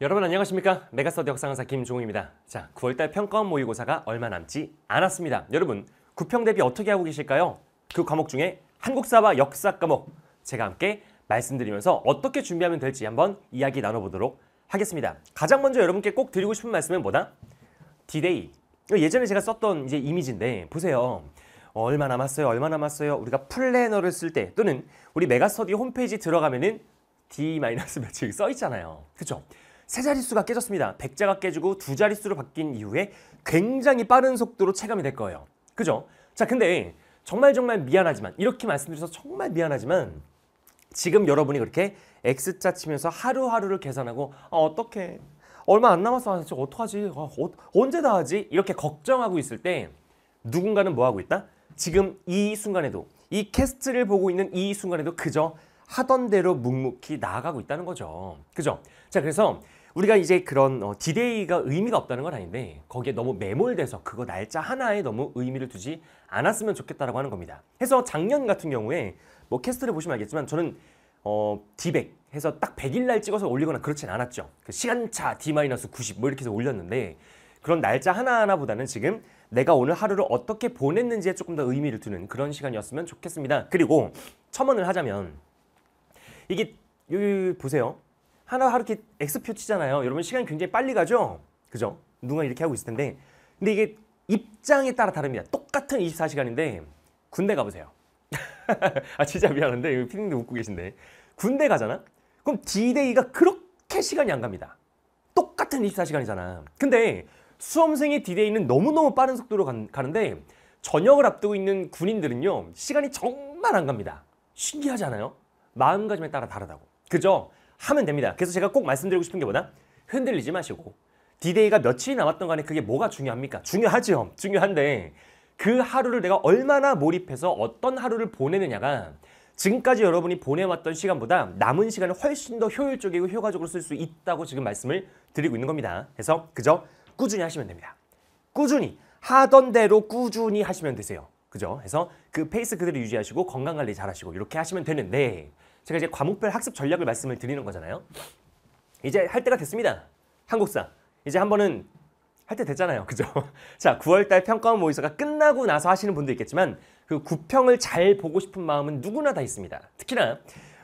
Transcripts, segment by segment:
여러분 안녕하십니까? 메가스터디 역사강사 김종웅입니다. 자, 9월달 평가원 모의고사가 얼마 남지 않았습니다. 여러분, 구평 대비 어떻게 하고 계실까요? 그 과목 중에 한국사와 역사 과목 제가 함께 말씀드리면서 어떻게 준비하면 될지 한번 이야기 나눠보도록 하겠습니다. 가장 먼저 여러분께 꼭 드리고 싶은 말씀은 뭐다? 디데이. 예전에 제가 썼던 이제 이미지인데 보세요. 어, 얼마 남았어요? 얼마 남았어요? 우리가 플래너를 쓸 때 또는 우리 메가스터디 홈페이지 들어가면은 D 며칠 써 있잖아요. 그렇죠? 세 자릿수가 깨졌습니다. 백자가 깨지고 두 자릿수로 바뀐 이후에 굉장히 빠른 속도로 체감이 될 거예요. 그죠? 자, 근데 정말 정말 미안하지만 이렇게 말씀드려서 정말 미안하지만 지금 여러분이 그렇게 X자 치면서 하루하루를 계산하고 아, 어떻게 얼마 안 남았어. 아, 진짜 어떡하지? 아, 어, 언제 다 하지? 이렇게 걱정하고 있을 때 누군가는 뭐 하고 있다? 지금 이 순간에도 이 캐스트를 보고 있는 이 순간에도 그저 하던 대로 묵묵히 나아가고 있다는 거죠. 그죠? 자, 그래서 우리가 이제 그런 어, 디데이가 의미가 없다는 건 아닌데 거기에 너무 매몰돼서 그거 날짜 하나에 너무 의미를 두지 않았으면 좋겠다라고 하는 겁니다. 해서 작년 같은 경우에 뭐 캐스트를 보시면 알겠지만 저는 어, D100 해서 딱 100일 날 찍어서 올리거나 그렇진 않았죠. 그 시간차 D-90 뭐 이렇게 해서 올렸는데 그런 날짜 하나하나보다는 지금 내가 오늘 하루를 어떻게 보냈는지에 조금 더 의미를 두는 그런 시간이었으면 좋겠습니다. 그리고 첨언을 하자면 이게 여기 보세요. 하나 하루 이렇게 X표 치잖아요. 여러분 시간이 굉장히 빨리 가죠? 그죠? 누가 이렇게 하고 있을 텐데 근데 이게 입장에 따라 다릅니다. 똑같은 24시간인데 군대 가보세요. 아 진짜 미안한데 피디님도 웃고 계신데 군대 가잖아? 그럼 D-Day가 그렇게 시간이 안 갑니다. 똑같은 24시간이잖아. 근데 수험생의 D-Day는 너무너무 빠른 속도로 간- 가는데 전역을 앞두고 있는 군인들은요 시간이 정말 안 갑니다. 신기하지 않아요? 마음가짐에 따라 다르다고. 그죠? 하면 됩니다. 그래서 제가 꼭 말씀드리고 싶은 게 뭐다? 흔들리지 마시고 디데이가 며칠이 남았던 간에 그게 뭐가 중요합니까? 중요하죠. 중요한데 그 하루를 내가 얼마나 몰입해서 어떤 하루를 보내느냐가 지금까지 여러분이 보내왔던 시간보다 남은 시간을 훨씬 더 효율적이고 효과적으로 쓸 수 있다고 지금 말씀을 드리고 있는 겁니다. 그래서 그저 꾸준히 하시면 됩니다. 꾸준히 하던 대로 꾸준히 하시면 되세요. 그죠? 그래서 그 페이스 그대로 유지하시고 건강 관리 잘 하시고 이렇게 하시면 되는데 제가 이제 과목별 학습 전략을 말씀을 드리는 거잖아요. 이제 할 때가 됐습니다. 한국사. 이제 한 번은 할 때 됐잖아요. 그죠? 자, 9월달 평가원 모의고사가 끝나고 나서 하시는 분도 있겠지만 그 구평을 잘 보고 싶은 마음은 누구나 다 있습니다. 특히나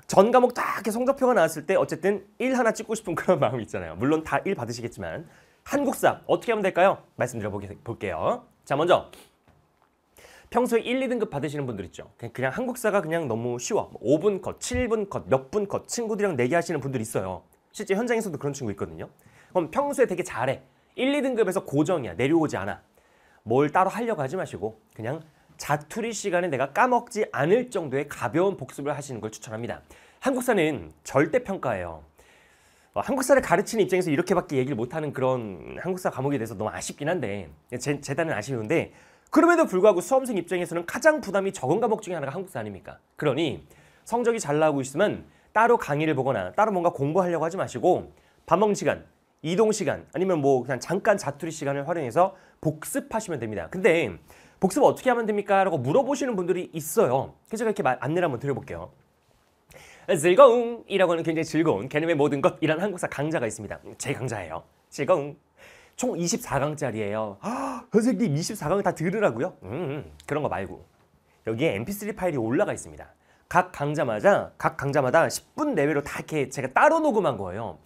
전 과목 다 이렇게 성적표가 나왔을 때 어쨌든 1 하나 찍고 싶은 그런 마음이 있잖아요. 물론 다 1 받으시겠지만 한국사 어떻게 하면 될까요? 말씀드려 볼게요. 자, 먼저 평소에 1, 2등급 받으시는 분들 있죠. 그냥, 그냥 한국사가 그냥 너무 쉬워. 뭐 5분 컷, 7분 컷, 몇 분 컷 친구들이랑 내기 하시는 분들 있어요. 실제 현장에서도 그런 친구 있거든요. 그럼 평소에 되게 잘해. 1, 2등급에서 고정이야. 내려오지 않아. 뭘 따로 하려고 하지 마시고 그냥 자투리 시간에 내가 까먹지 않을 정도의 가벼운 복습을 하시는 걸 추천합니다. 한국사는 절대 평가예요. 어, 한국사를 가르치는 입장에서 이렇게밖에 얘기를 못하는 그런 한국사 과목에 대해서 너무 아쉽긴 한데 제, 재단은 아쉬운데 그럼에도 불구하고 수험생 입장에서는 가장 부담이 적은 과목 중에 하나가 한국사 아닙니까? 그러니 성적이 잘 나오고 있으면 따로 강의를 보거나 따로 뭔가 공부하려고 하지 마시고 밥 먹는 시간, 이동 시간 아니면 뭐 그냥 잠깐 자투리 시간을 활용해서 복습하시면 됩니다. 근데 복습 어떻게 하면 됩니까? 라고 물어보시는 분들이 있어요. 그래서 제가 이렇게 말- 안내를 한번 드려볼게요. 즐거움이라고 하는 굉장히 즐거운 개념의 모든 것이라는 한국사 강좌가 있습니다. 제 강좌예요. 즐거움. 총 24강짜리예요. 아, 선생님 24강을 다 들으라고요? 음, 그런 거 말고 여기에 mp3 파일이 올라가 있습니다. 각 강좌마다 각 강좌마다 10분 내외로 다 이렇게 제가 따로 녹음한 거예요.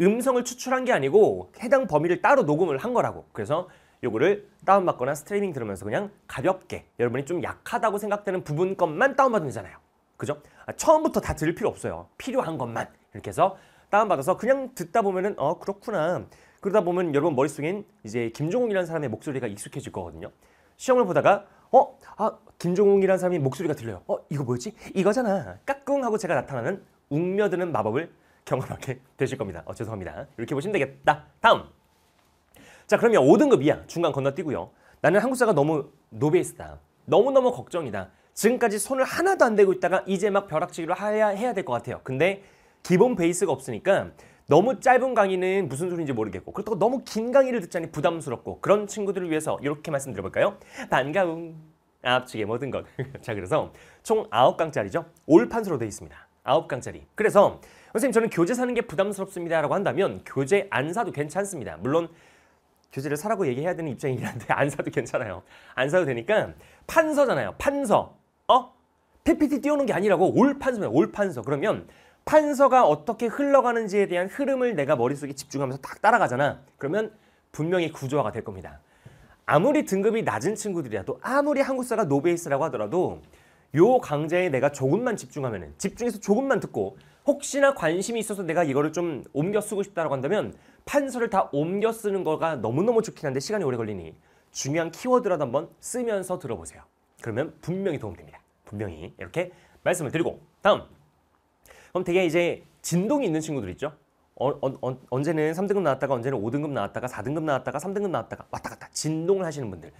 음성을 추출한 게 아니고 해당 범위를 따로 녹음을 한 거라고. 그래서 요거를 다운받거나 스트리밍 들으면서 그냥 가볍게 여러분이 좀 약하다고 생각되는 부분 것만 다운받으면 되잖아요. 그죠? 아, 처음부터 다 들을 필요 없어요. 필요한 것만 이렇게 해서 다운받아서 그냥 듣다 보면은 어 그렇구나. 그러다 보면 여러분 머릿속엔 이제 김종욱이라는 사람의 목소리가 익숙해질 거거든요. 시험을 보다가 어? 아 김종욱이라는 사람이 목소리가 들려요. 어 이거 뭐였지? 이거잖아. 까꿍 하고 제가 나타나는 웅며드는 마법을 경험하게 되실 겁니다. 어 죄송합니다. 이렇게 보시면 되겠다. 다음. 자 그러면 5등급 이하 중간 건너뛰고요. 나는 한국사가 너무 노베이스다. 너무너무 걱정이다. 지금까지 손을 하나도 안 대고 있다가 이제 막 벼락치기로 해야, 해야 될 것 같아요. 근데 기본 베이스가 없으니까 너무 짧은 강의는 무슨 소리인지 모르겠고 그렇다고 너무 긴 강의를 듣자니 부담스럽고 그런 친구들을 위해서 이렇게 말씀드려볼까요? 반가움 앞치게 모든 것. 자 그래서 총 9강짜리죠. 올 판서로 되어 있습니다. 9강짜리. 그래서 선생님 저는 교재 사는 게 부담스럽습니다 라고 한다면 교재 안 사도 괜찮습니다. 물론 교재를 사라고 얘기해야 되는 입장이긴 한데 안 사도 괜찮아요. 안 사도 되니까 판서잖아요. 판서. 어? PPT 띄우는 게 아니라고 올 판서면 올 판서. 그러면 판서가 어떻게 흘러가는지에 대한 흐름을 내가 머릿속에 집중하면서 딱 따라가잖아. 그러면 분명히 구조화가 될 겁니다. 아무리 등급이 낮은 친구들이라도 아무리 한국사가 노베이스라고 하더라도 요 강좌에 내가 조금만 집중하면은 집중해서 조금만 듣고 혹시나 관심이 있어서 내가 이거를 좀 옮겨 쓰고 싶다라고 한다면 판서를 다 옮겨 쓰는 거가 너무너무 좋긴 한데 시간이 오래 걸리니 중요한 키워드라도 한번 쓰면서 들어보세요. 그러면 분명히 도움됩니다. 분명히 이렇게 말씀을 드리고 다음 그럼 되게 이제 진동이 있는 친구들 있죠? 어, 어, 어, 언제는 3등급 나왔다가 언제는 5등급 나왔다가 4등급 나왔다가 3등급 나왔다가 왔다 갔다 진동을 하시는 분들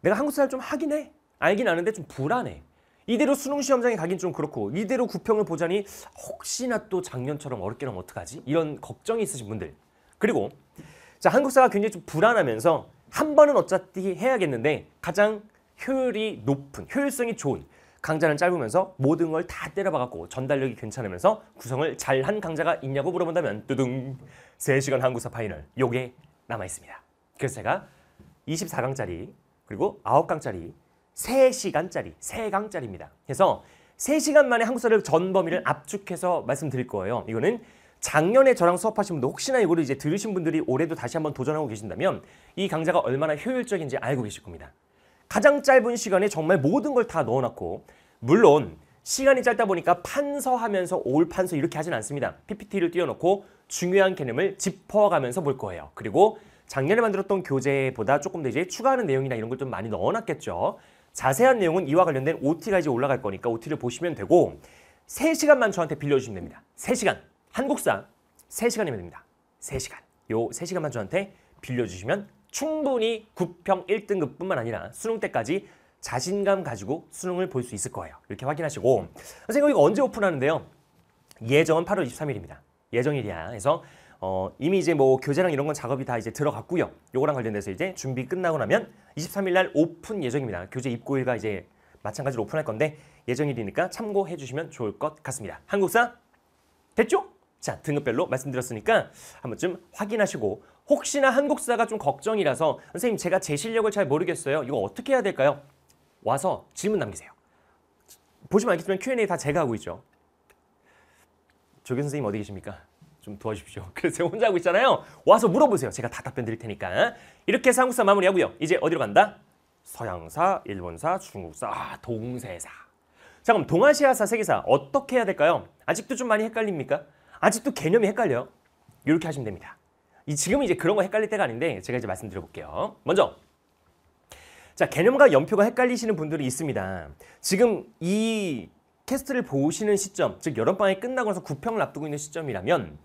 내가 한국 사를 좀 하긴 해 알긴 아는데 좀 불안해 이대로 수능 시험장에 가긴 좀 그렇고 이대로 구평을 보자니 혹시나 또 작년처럼 어렵게 나면 어떡하지? 이런 걱정이 있으신 분들 그리고 자 한국사가 굉장히 좀 불안하면서 한 번은 어차피 해야겠는데 가장 효율이 높은 효율성이 좋은 강좌는 짧으면서 모든 걸 다 때려박았고 전달력이 괜찮으면서 구성을 잘한 강좌가 있냐고 물어본다면 뚜둥 3시간 한국사 파이널 요게 남아 있습니다. 그래서 제가 24강짜리 그리고 9강짜리 3시간짜리 3강짜리입니다. 그래서 3시간 만에 한국사를 전 범위를 압축해서 말씀드릴 거예요. 이거는 작년에 저랑 수업하신 분들 혹시나 이거를 이제 들으신 분들이 올해도 다시 한번 도전하고 계신다면 이 강좌가 얼마나 효율적인지 알고 계실 겁니다. 가장 짧은 시간에 정말 모든 걸 다 넣어놨고 물론 시간이 짧다 보니까 판서하면서 올 판서 이렇게 하진 않습니다. PPT를 띄워놓고 중요한 개념을 짚어가면서 볼 거예요. 그리고 작년에 만들었던 교재보다 조금 더 이제 추가하는 내용이나 이런 걸 좀 많이 넣어놨겠죠. 자세한 내용은 이와 관련된 OT가 이제 올라갈 거니까 OT를 보시면 되고 3시간만 저한테 빌려주시면 됩니다. 3시간. 한국사 3시간이면 됩니다. 3시간. 요 3시간만 저한테 빌려주시면 충분히 9평 1등급뿐만 아니라 수능 때까지 자신감 가지고 수능을 볼 수 있을 거예요. 이렇게 확인하시고 선생님 이거 언제 오픈하는데요? 예정은 8월 23일입니다. 예정일이야. 그래서 어, 이미 이제 뭐 교재랑 이런 건 작업이 다 이제 들어갔고요. 요거랑 관련돼서 이제 준비 끝나고 나면 23일 날 오픈 예정입니다. 교재 입고일과 이제 마찬가지로 오픈할 건데 예정일이니까 참고해 주시면 좋을 것 같습니다. 한국사 됐죠? 자, 등급별로 말씀드렸으니까 한 번쯤 확인하시고 혹시나 한국사가 좀 걱정이라서 선생님 제가 제 실력을 잘 모르겠어요. 이거 어떻게 해야 될까요? 와서 질문 남기세요. 보시면 알겠지만 Q&A 다 제가 하고 있죠. 조교 선생님 어디 계십니까? 좀 도와주십시오. 그래서 제가 혼자 하고 있잖아요. 와서 물어보세요. 제가 다 답변 드릴 테니까. 이렇게 해서 한국사 마무리하고요. 이제 어디로 간다? 서양사, 일본사, 중국사, 아, 동세사. 자 그럼 동아시아사, 세계사 어떻게 해야 될까요? 아직도 좀 많이 헷갈립니까? 아직도 개념이 헷갈려요. 이렇게 하시면 됩니다. 이 지금은 이제 그런 거 헷갈릴 때가 아닌데 제가 이제 말씀드려 볼게요. 먼저 자 개념과 연표가 헷갈리시는 분들이 있습니다. 지금 이 캐스트를 보시는 시점, 즉 여름방학이 끝나고 나서 구평을 앞두고 있는 시점이라면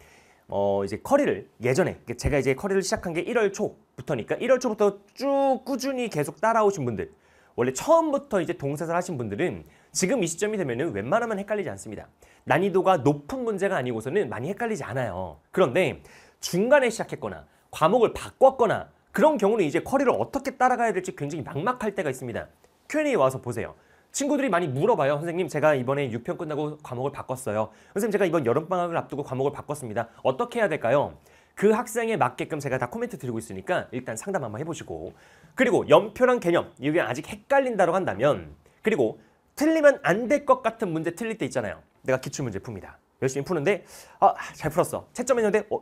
어 이제 커리를 예전에 제가 이제 커리를 시작한 게 1월 초부터니까 1월 초부터 쭉 꾸준히 계속 따라오신 분들 원래 처음부터 이제 동사를 하신 분들은 지금 이 시점이 되면은 웬만하면 헷갈리지 않습니다. 난이도가 높은 문제가 아니고서는 많이 헷갈리지 않아요. 그런데 중간에 시작했거나 과목을 바꿨거나 그런 경우는 이제 커리를 어떻게 따라가야 될지 굉장히 막막할 때가 있습니다. Q&A 와서 보세요. 친구들이 많이 물어봐요. 선생님 제가 이번에 6편 끝나고 과목을 바꿨어요. 선생님 제가 이번 여름방학을 앞두고 과목을 바꿨습니다. 어떻게 해야 될까요? 그 학생에 맞게끔 제가 다 코멘트 드리고 있으니까 일단 상담 한번 해보시고 그리고 연표랑 개념 이게 아직 헷갈린다고 한다면 그리고 틀리면 안 될 것 같은 문제 틀릴 때 있잖아요. 내가 기출문제 풉니다. 열심히 푸는데 아 잘 풀었어. 채점 했는데 어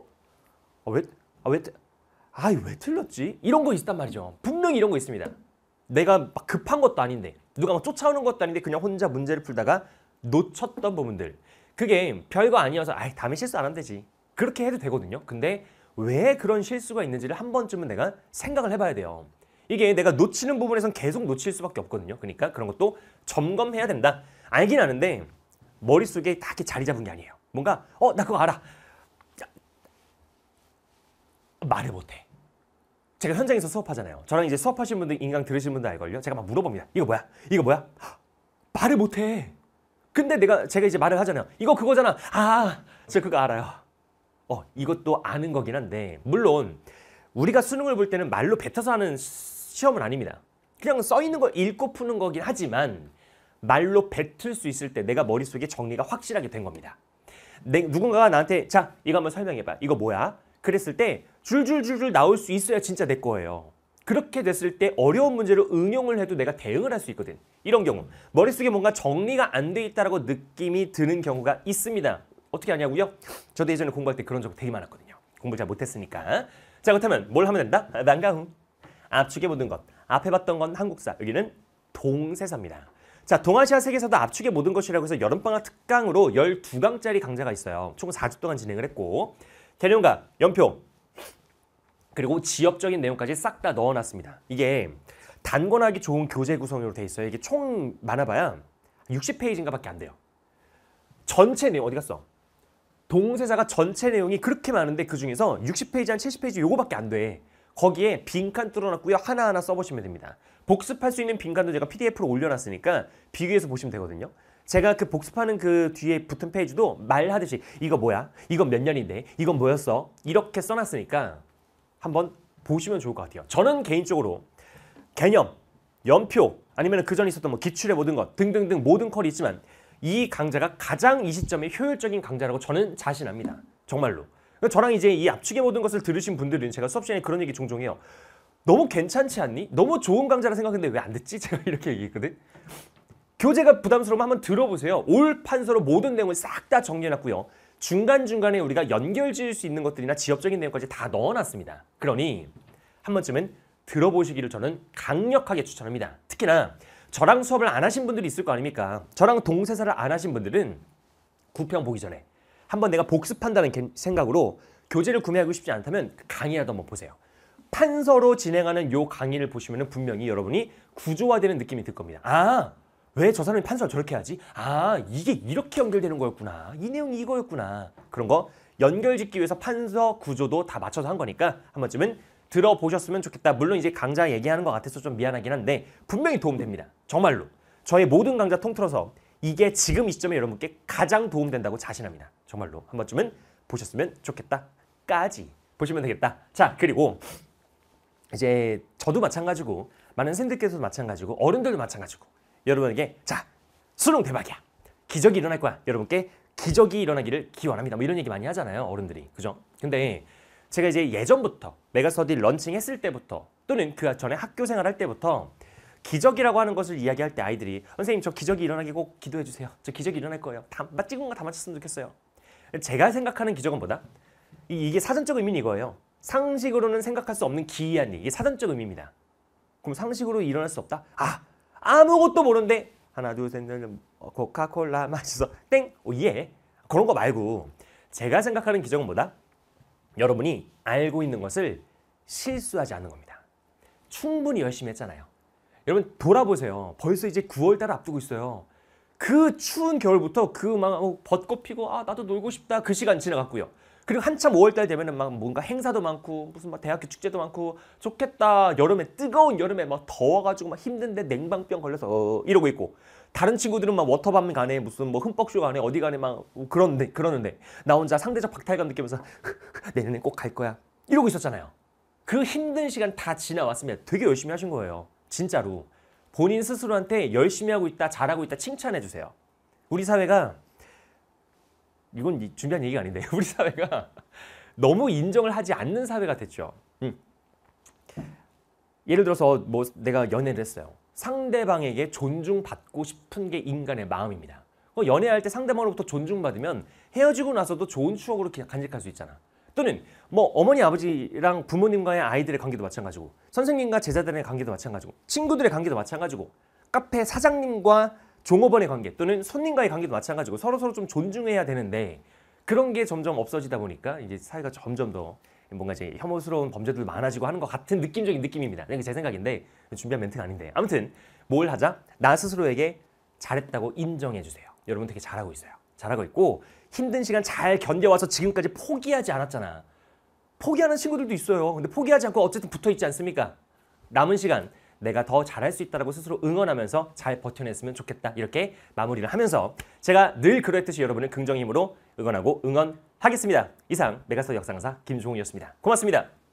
아, 왜, 아, 왜, 아, 왜 틀렸지? 이런 거 있단 말이죠. 분명히 이런 거 있습니다. 내가 막 급한 것도 아닌데, 누가 막 쫓아오는 것도 아닌데, 그냥 혼자 문제를 풀다가 놓쳤던 부분들. 그게 별거 아니어서, 아이, 다음에 실수 안 하면 되지. 그렇게 해도 되거든요. 근데 왜 그런 실수가 있는지를 한 번쯤은 내가 생각을 해봐야 돼요. 이게 내가 놓치는 부분에선 계속 놓칠 수밖에 없거든요. 그러니까 그런 것도 점검해야 된다. 알긴 아는데 머릿속에 딱 이렇게 자리 잡은 게 아니에요. 뭔가 어 나 그거 알아. 말을 못해. 제가 현장에서 수업하잖아요. 저랑 이제 수업하신 분들 인강 들으신 분들 알걸요. 제가 막 물어봅니다. 이거 뭐야? 이거 뭐야? 말을 못해. 근데 내가 제가 이제 말을 하잖아요. 이거 그거잖아. 아, 저 그거 알아요. 어, 이것도 아는 거긴 한데 물론 우리가 수능을 볼 때는 말로 뱉어서 하는 시험은 아닙니다. 그냥 써 있는 걸 읽고 푸는 거긴 하지만 말로 뱉을 수 있을 때 내가 머릿속에 정리가 확실하게 된 겁니다. 내, 누군가가 나한테 자 이거 한번 설명해봐. 이거 뭐야? 그랬을 때 줄줄줄줄 나올 수 있어야 진짜 내 거예요. 그렇게 됐을 때 어려운 문제를 응용을 해도 내가 대응을 할 수 있거든. 이런 경우 머릿속에 뭔가 정리가 안 돼 있다라고 느낌이 드는 경우가 있습니다. 어떻게 하냐고요? 저도 예전에 공부할 때 그런 적 되게 많았거든요. 공부 잘 못했으니까. 자 그렇다면 뭘 하면 된다? 난가훈. 압축의 모든 것. 앞에 봤던 건 한국사. 여기는 동세사입니다. 자, 동아시아 세계사도 압축의 모든 것이라고 해서 여름방학 특강으로 12강짜리 강좌가 있어요. 총 4주 동안 진행을 했고 개념과 연표 그리고 지역적인 내용까지 싹 다 넣어놨습니다. 이게 단권하기 좋은 교재 구성으로 돼 있어요. 이게 총 많아봐야 60페이지인가 밖에 안 돼요. 전체 내용 어디 갔어? 동세사가 전체 내용이 그렇게 많은데 그 중에서 60페이지 한 70페이지 요거밖에 안 돼. 거기에 빈칸 뚫어놨고요. 하나하나 써보시면 됩니다. 복습할 수 있는 빈칸도 제가 PDF로 올려놨으니까 비교해서 보시면 되거든요. 제가 그 복습하는 그 뒤에 붙은 페이지도 말하듯이 이거 뭐야? 이건 몇 년인데? 이건 뭐였어? 이렇게 써놨으니까 한번 보시면 좋을 것 같아요. 저는 개인적으로 개념, 연표 아니면 그 전에 있었던 뭐 기출의 모든 것 등등등 모든 컬이 있지만 이 강좌가 가장 이 시점에 효율적인 강좌라고 저는 자신합니다. 정말로. 그러니까 저랑 이제 이 압축의 모든 것을 들으신 분들은 제가 수업 시간에 그런 얘기 종종 해요. 너무 괜찮지 않니? 너무 좋은 강좌라 생각했는데 왜 안 듣지? 제가 이렇게 얘기했거든. 교재가 부담스러우면 한번 들어보세요. 올 판서로 모든 내용을 싹 다 정리해놨고요. 중간중간에 우리가 연결 지을 수 있는 것들이나 지역적인 내용까지 다 넣어놨습니다. 그러니 한 번쯤은 들어보시기를 저는 강력하게 추천합니다. 특히나 저랑 수업을 안 하신 분들이 있을 거 아닙니까? 저랑 동세사를 안 하신 분들은 구평 보기 전에 한번 내가 복습한다는 생각으로 교재를 구매하고 싶지 않다면 그 강의라도 한번 보세요. 판서로 진행하는 요 강의를 보시면 분명히 여러분이 구조화되는 느낌이 들 겁니다. 아, 왜 저 사람이 판서를 저렇게 하지? 아, 이게 이렇게 연결되는 거였구나. 이 내용이 이거였구나. 그런 거 연결 짓기 위해서 판서 구조도 다 맞춰서 한 거니까 한 번쯤은 들어보셨으면 좋겠다. 물론 이제 강좌 얘기하는 것 같아서 좀 미안하긴 한데 분명히 도움됩니다. 정말로. 저의 모든 강좌 통틀어서 이게 지금 이 시점에 여러분께 가장 도움된다고 자신합니다. 정말로 한 번쯤은 보셨으면 좋겠다.까지 보시면 되겠다. 자 그리고 이제 저도 마찬가지고 많은 선생님들께서도 마찬가지고 어른들도 마찬가지고 여러분에게 자 수능 대박이야. 기적이 일어날 거야. 여러분께 기적이 일어나기를 기원합니다. 뭐 이런 얘기 많이 하잖아요. 어른들이. 그죠? 근데 제가 이제 예전부터 메가스터디 런칭했을 때부터 또는 그 전에 학교 생활할 때부터 기적이라고 하는 것을 이야기할 때 아이들이 선생님 저 기적이 일어나기 꼭 기도해 주세요. 저 기적이 일어날 거예요. 다 찍은 거 다 맞췄으면 좋겠어요. 제가 생각하는 기적은 뭐다? 이게 사전적 의미는 이거예요. 상식으로는 생각할 수 없는 기이한 일. 이게 사전적 의미입니다. 그럼 상식으로 일어날 수 없다? 아 아무것도 모르는데 하나 둘셋넷 코카콜라 마셔서 땡 오예 그런 거 말고 제가 생각하는 기적은 뭐다? 여러분이 알고 있는 것을 실수하지 않는 겁니다. 충분히 열심히 했잖아요. 여러분 돌아보세요. 벌써 이제 9월 달을 앞두고 있어요. 그 추운 겨울부터 그막 어, 벚꽃 피고 아 나도 놀고 싶다 그 시간 지나갔고요. 그리고 한참 5월 달 되면은 막 뭔가 행사도 많고 무슨 막 대학교 축제도 많고 좋겠다 여름에 뜨거운 여름에 막 더워가지고 막 힘든데 냉방병 걸려서 어, 이러고 있고 다른 친구들은 막 워터밤 가네 무슨 뭐 흠뻑쇼 가네 어디 가네 막 그런데 그러는데 나 혼자 상대적 박탈감 느끼면서 내년에 꼭갈 거야 이러고 있었잖아요. 그 힘든 시간 다 지나왔으면 되게 열심히 하신 거예요. 진짜로 본인 스스로한테 열심히 하고 있다 잘하고 있다 칭찬해 주세요. 우리 사회가 이건 준비한 얘기가 아닌데 우리 사회가 너무 인정을 하지 않는 사회가 됐죠. 음. 예를 들어서 뭐 내가 연애를 했어요. 상대방에게 존중받고 싶은 게 인간의 마음입니다. 어, 연애할 때 상대방으로부터 존중받으면 헤어지고 나서도 좋은 추억으로 간직할 수 있잖아. 또는 뭐 어머니 아버지랑 부모님과의 아이들의 관계도 마찬가지고 선생님과 제자들의 관계도 마찬가지고 친구들의 관계도 마찬가지고 카페 사장님과 종업원의 관계 또는 손님과의 관계도 마찬가지고 서로 서로 좀 존중해야 되는데 그런 게 점점 없어지다 보니까 이제 사회가 점점 더 뭔가 이제 혐오스러운 범죄들 많아지고 하는 것 같은 느낌적인 느낌입니다. 이게 제 생각인데 준비한 멘트가 아닌데 아무튼 뭘 하자 나 스스로에게 잘했다고 인정해 주세요. 여러분 되게 잘하고 있어요. 잘하고 있고 힘든 시간 잘 견뎌와서 지금까지 포기하지 않았잖아. 포기하는 친구들도 있어요. 근데 포기하지 않고 어쨌든 붙어 있지 않습니까? 남은 시간 내가 더 잘할 수 있다라고 스스로 응원하면서 잘 버텨냈으면 좋겠다. 이렇게 마무리를 하면서 제가 늘 그랬듯이 여러분을 긍정 힘으로 응원하고 응원하겠습니다. 이상 메가스터 역상사 김종훈이었습니다. 고맙습니다.